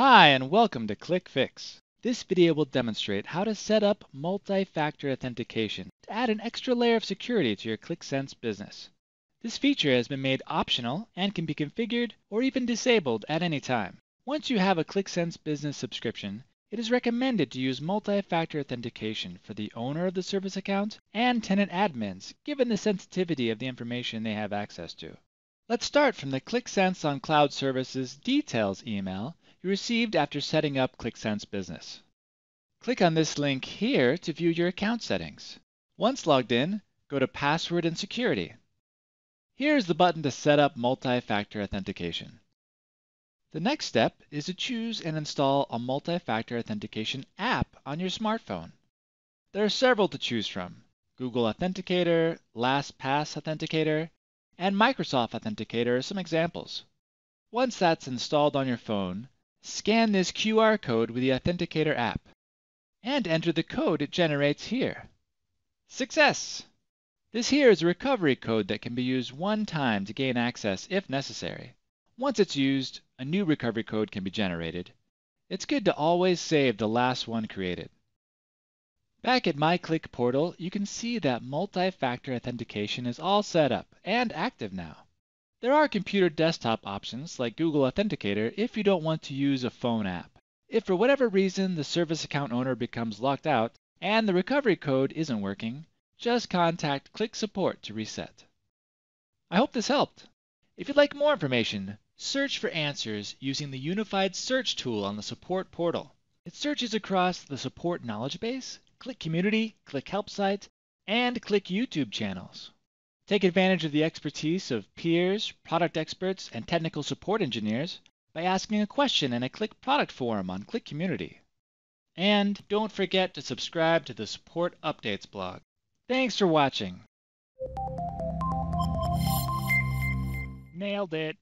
Hi and welcome to Qlik Fix. This video will demonstrate how to set up multi-factor authentication to add an extra layer of security to your Qlik Sense business. This feature has been made optional and can be configured or even disabled at any time. Once you have a Qlik Sense business subscription, it is recommended to use multi-factor authentication for the owner of the service account and tenant admins, given the sensitivity of the information they have access to. Let's start from the Qlik Sense on Cloud Services details email you received after setting up Qlik Sense Business. Click on this link here to view your account settings. Once logged in, go to Password and Security. Here's the button to set up multi-factor authentication. The next step is to choose and install a multi-factor authentication app on your smartphone. There are several to choose from Google Authenticator, LastPass Authenticator, and Microsoft Authenticator are some examples. Once that's installed on your phone, scan this QR code with the Authenticator app and enter the code it generates here. Success! This here is a recovery code that can be used one time to gain access if necessary. Once it's used, a new recovery code can be generated. It's good to always save the last one created. Back at My Qlik portal, you can see that multi-factor authentication is all set up and active now. There are computer desktop options like Google Authenticator if you don't want to use a phone app. If for whatever reason the service account owner becomes locked out and the recovery code isn't working, just contact Qlik Support to reset. I hope this helped. If you'd like more information, Search for answers using the Unified Search tool on the Support portal. It searches across the Support knowledge base, Qlik Community, Qlik Help Site, and Qlik YouTube channels. Take advantage of the expertise of peers, product experts, and technical support engineers by asking a question in a Qlik product forum on Qlik Community. And don't forget to subscribe to the Support Updates blog. Thanks for watching. Nailed it.